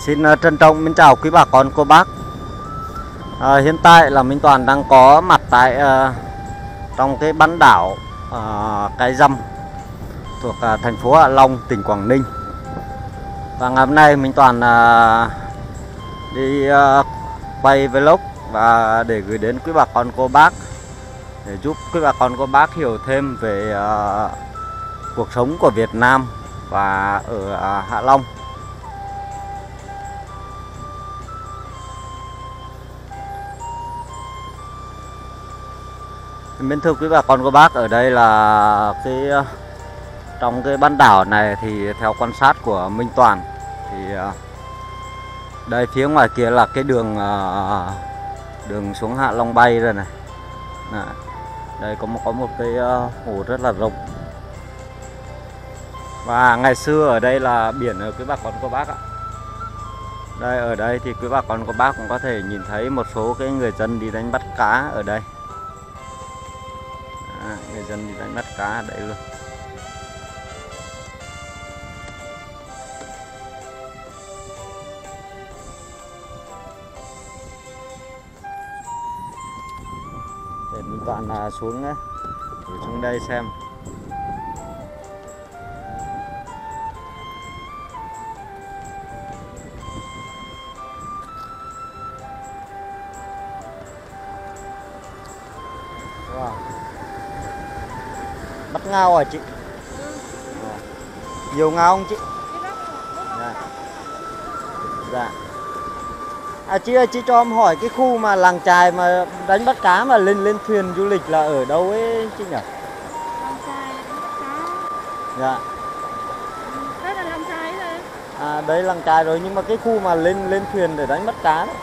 Xin ờ, trân trọng mến chào quý bà con cô bác. À, Hiện tại là Minh Toàn đang có mặt tại uh, trong cái bán đảo uh, Cái Dâm thuộc uh, thành phố Hạ Long, tỉnh Quảng Ninh. Và ngày hôm nay Minh Toàn uh, đi uh, quay vlog và để gửi đến quý bà con cô bác để giúp quý bà con cô bác hiểu thêm về uh, cuộc sống của Việt Nam và ở uh, Hạ Long. Mến thưa quý bà con cô bác ở đây là cái ờ, trong cái bán đảo này thì theo quan sát của Minh Toàn thì ờ, đây phía ngoài kia là cái đường ờ, đường xuống Hạ Long bay rồi này. Đấy. Đây có một có một cái hồ rất là rộng. Và ngày xưa ở đây là biển ở quý bà con cô bác ạ. Đây, ở đây thì quý bà con cô bác cũng có thể nhìn thấy một số cái người dân đi đánh bắt cá ở đây. À, người dân đi đánh bắt cá ở đây luôn. Để mình toàn là xuống thử xuống đây xem. Wow ngao à chị Ờ. nhiều ngao không chị dạ dạ à chị ơi chị cho em hỏi cái khu mà làng trài mà đánh bắt cá mà lên lên thuyền du lịch là ở đâu ấy chị nhỉ Làm chài đánh bắt cá. dạ Đây là làm chài rồi. à đấy làng trài rồi nhưng mà cái khu mà lên lên thuyền để đánh bắt cá đấy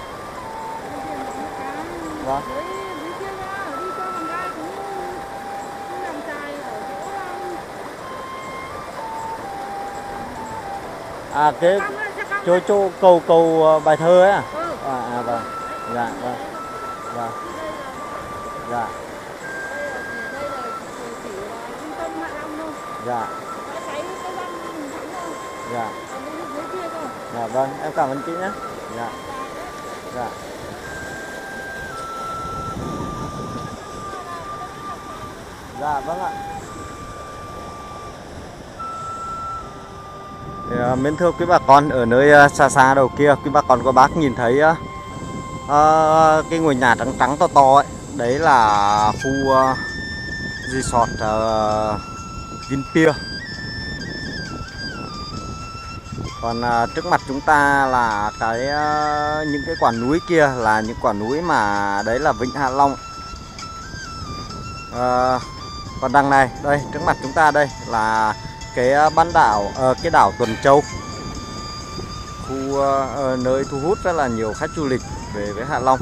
Đây là đánh bắt cá. Vâng. À cái chỗ chỗ cầu cầu ờ, bài thơ ấy à? Ừ. à, à vâng. Dạ vâng. Dạ. Dạ. Dạ. Cơ. dạ vâng. Em cảm ơn chị nhé. Dạ. Dạ. Dạ vâng ạ à, mến thưa quý bà con ở nơi à, xa xa đầu kia quý bà con có bác nhìn thấy à, à, cái ngôi nhà trắng trắng to to ấy đấy là khu à, resort à, uh, Vinpearl còn à, trước mặt chúng ta là cái à, những cái quả núi kia là những quả núi mà đấy là Vịnh Hạ Long. À, còn đằng này đây trước mặt chúng ta đây là cái à, bán đảo ờ, cái đảo Tuần Châu. Khu à, nơi thu hút rất là nhiều khách du lịch về với Hạ Long.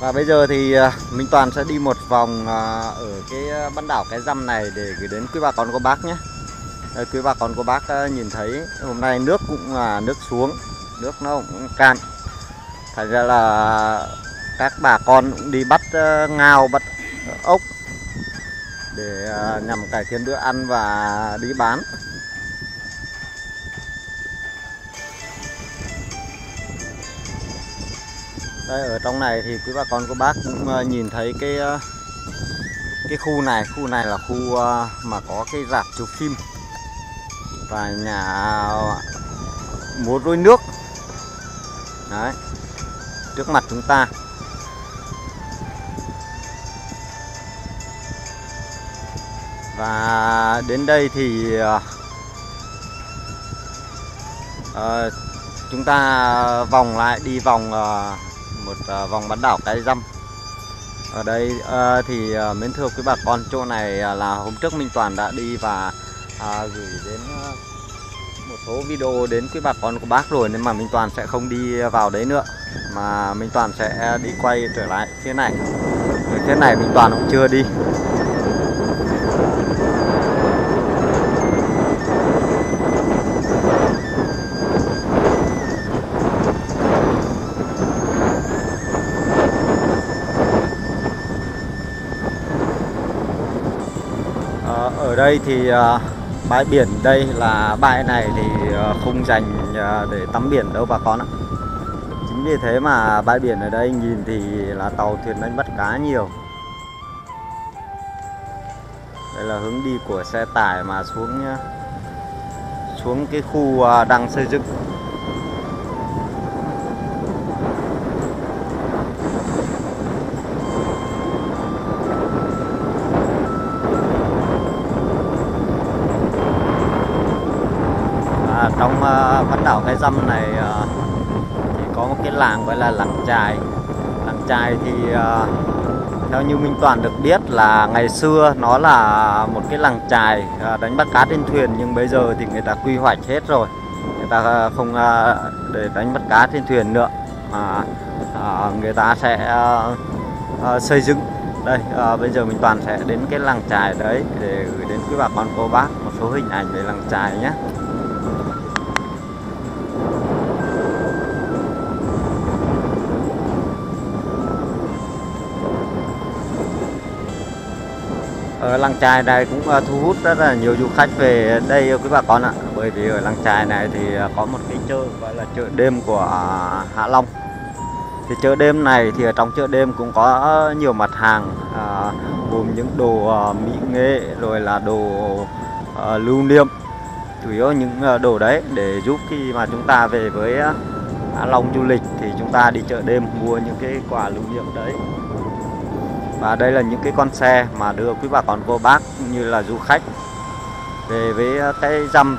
Và bây giờ thì à, Minh Toàn sẽ đi một vòng à, ở cái à, bán đảo cái răm này để gửi đến quý bà con cô bác nhé. Ờ, quý bà con cô bác à, nhìn thấy hôm nay nước cũng là nước xuống nước nó cũng cạn. Thành ra là các bà con cũng đi bắt ngao bắt ốc để à, nhằm cải thiện bữa ăn và đi bán. Đây, ở trong này thì quý bà con, cô bác cũng à, nhìn thấy cái à, cái khu này. Khu này là khu mà có cái rạp chụp phim và nhà múa rối nước. Đấy, trước mặt chúng ta. Và đến đây thì uh, chúng ta vòng lại đi vòng uh, một uh, vòng bán đảo cái dăm ở đây uh, thì uh, mến thưa quý bà con chỗ này uh, là hôm trước Minh Toàn đã đi và uh, gửi đến uh, một số video đến quý bà con của bác rồi nên mà Minh Toàn sẽ không đi vào đấy nữa. Mà Minh Toàn sẽ đi quay trở lại phía này. Phía này Minh Toàn cũng chưa đi. Đây thì uh, bãi biển đây là bãi này thì ờ, uh, không dành uh, để tắm biển đâu bà con ạ. Chính vì thế mà bãi biển ở đây nhìn thì là tàu thuyền đánh bắt cá nhiều. Đây là hướng đi của xe tải mà xuống xuống cái khu đang xây dựng. Cái Dăm này ờ, thì có một cái làng gọi là làng trài, Làng trài thì ờ, theo như Minh Toàn được biết là ngày xưa nó là một cái làng trài ờ, đánh bắt cá trên thuyền nhưng bây giờ thì người ta quy hoạch hết rồi. Người ta ờ, không để đánh bắt cá trên thuyền nữa mà người ta sẽ xây dựng đây à, bây giờ Minh Toàn sẽ đến cái làng trài đấy để gửi đến quý bà con cô bác một số hình ảnh về làng trài nhé. Ở làng Trài này cũng ờ, thu hút rất là nhiều du khách về đây quý bà con ạ. Bởi vì ở làng Trài này thì ờ, có một cái chợ gọi là chợ đêm của Hạ Long. Thì chợ đêm này thì ở trong chợ đêm cũng có nhiều mặt hàng à, gồm những đồ à, mỹ nghệ rồi là đồ à, lưu niệm. Chủ yếu những à, đồ đấy để giúp khi mà chúng ta về với Hạ Long du lịch thì chúng ta đi chợ đêm mua những cái quà lưu niệm đấy và đây là những cái con xe mà đưa quý bà con, cô bác cũng như là du khách về với ờ, cái dăm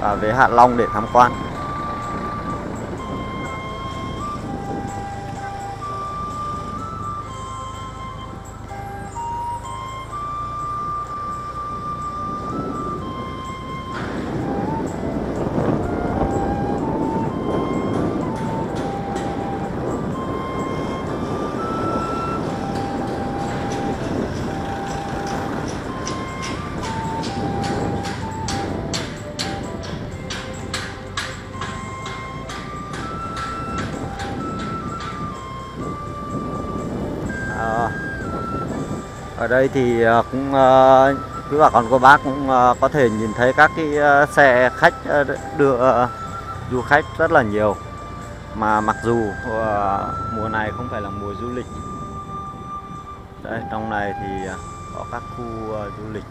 và về Hạ Long để tham quan. Ở đây thì ờ, cũng ờ, quý bà con cô bác cũng ờ, có thể nhìn thấy các cái xe khách đưa du khách rất là nhiều. Mà mặc dù mùa này không phải là mùa du lịch. Đây, trong này thì có các khu du lịch,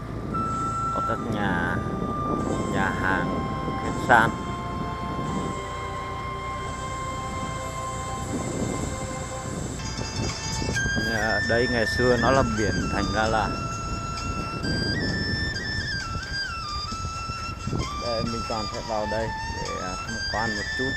có các nhà nhà hàng, khách sạn. Đây, ngày xưa nó là biển thành ra là đây, mình toàn sẽ vào đây để à, tham quan một chút.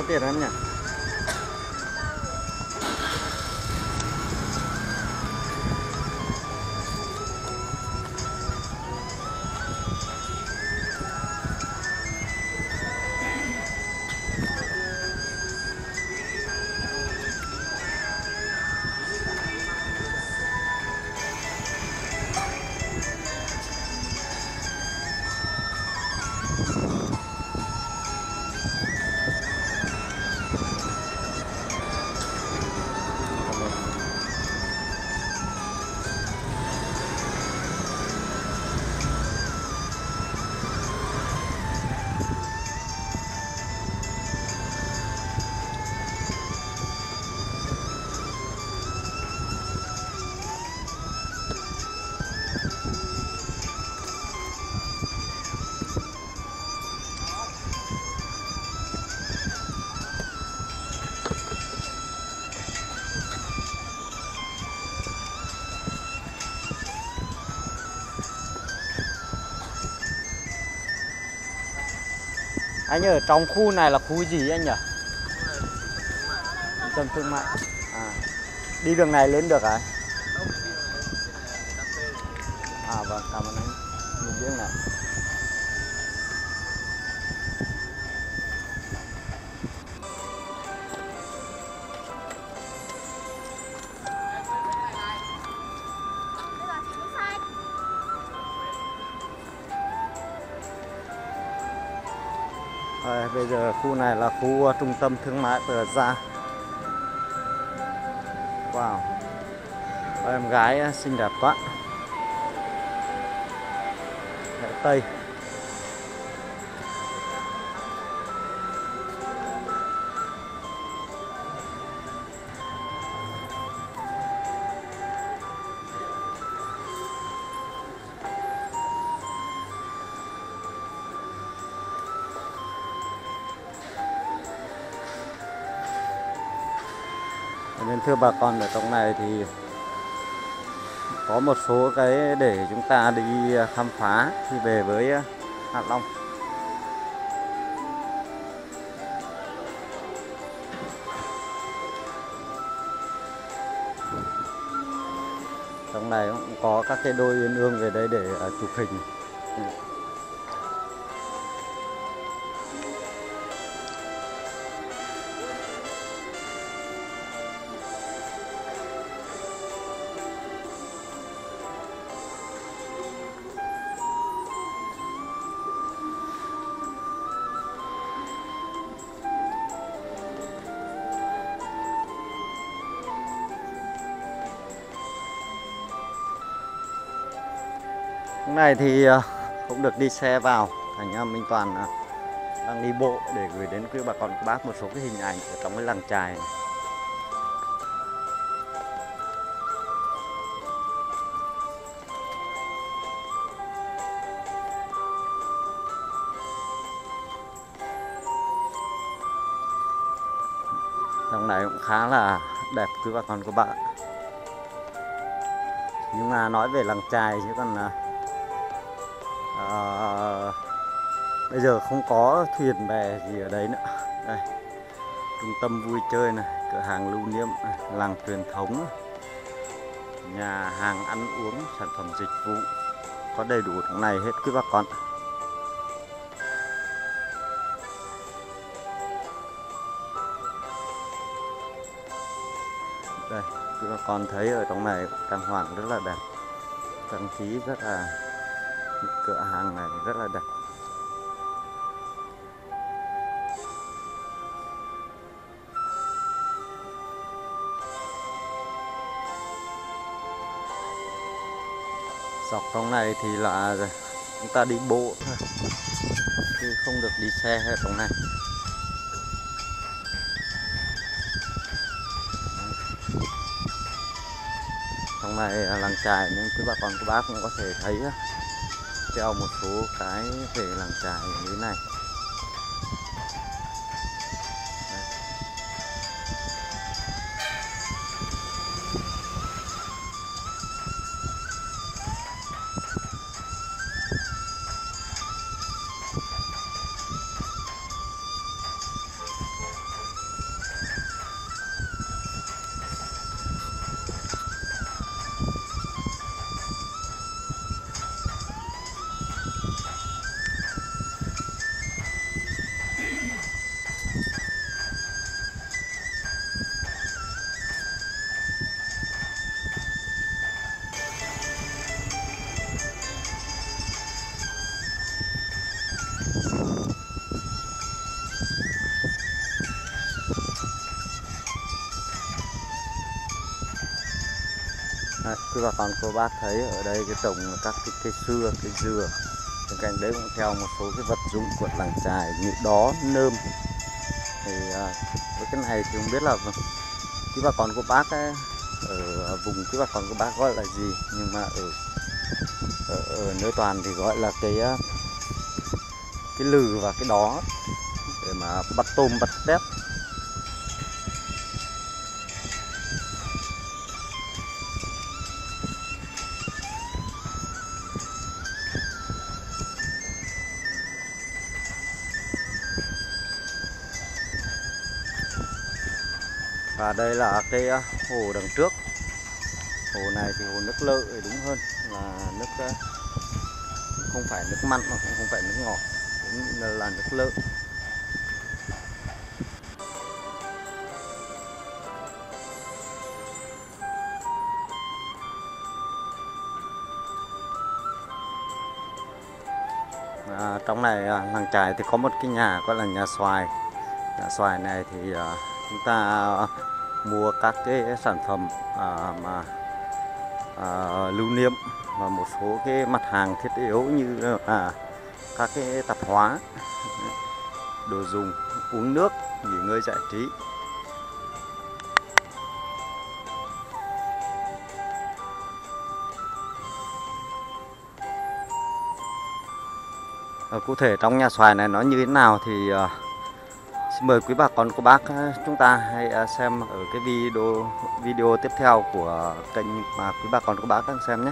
Bao tiền em nhỉ anh ở trong khu này là khu gì anh nhỉ? Trung tâm thương mại. À đi đường này lên được à à vâng cảm ơn anh. Mình biết này. Giờ khu này là khu ờ, trung tâm thương mại Plaza Wow. Em gái ờ, xinh đẹp quá. Lễ Tây. Cho thưa bà con ở trong này thì có một số cái để chúng ta đi à, khám phá khi về với à, Hạ Long. Trong này cũng có các cái đôi uyên ương về đây để à, chụp hình. Hôm nay thì ờ, cũng được đi xe vào thành ra Minh Toàn ờ, đang đi bộ để gửi đến quý bà con các bác một số cái hình ảnh ở trong cái làng trài này. Trong này cũng khá là đẹp quý bà con các bạn nhưng mà nói về làng trài chứ còn à, Ờ, bây giờ không có thuyền bè gì ở đấy nữa. Đây trung tâm vui chơi này cửa hàng lưu niệm này, làng truyền thống nhà hàng ăn uống sản phẩm dịch vụ. Có đầy đủ trong này hết quý bà con. Đây quý bà con thấy ở trong này trang hoàng rất là đẹp. Trang trí rất là cửa hàng này rất là đẹp. Dọc trong này thì là chúng ta đi bộ thôi, chứ không được đi xe ở trong này. Trong này là làng trài nhưng quý bà con các bác cũng có thể thấy á, treo một số cái về làng trài như thế này. Cứ quý bà con cô bác thấy ở đây cái trồng các cái cây xưa cây dừa. Bên cạnh đấy cũng theo một số cái vật dụng của làng trài như đó nơm. Thì à, với cái này thì không biết là quý bà con cô bác ấy, ở vùng quý bà con cô bác gọi là gì? Nhưng mà ở ở, ở nơi toàn thì gọi là cái à, cái lừ và cái đó. Để mà bắt tôm bắt tép. Và đây là cái ờ, hồ đằng trước hồ này thì hồ nước lợi đúng hơn là nước ờ, không phải nước mặn mà cũng không phải nước ngọt cũng là, nước lợi À, trong này ờ, làng trài thì có một cái nhà gọi là nhà xoài. Nhà xoài này thì à, chúng ta ờ, mua các cái sản phẩm à, mà à, lưu niệm và một số cái mặt hàng thiết yếu như là các cái tạp hóa, đồ dùng, uống nước, nghỉ ngơi giải trí. à, cụ thể trong nhà xoài này nó như thế nào thì à, xin mời quý bà con, cô bác à, chúng ta hãy à, xem ở cái video video tiếp theo của kênh mà quý bà con, cô bác đang xem nhé.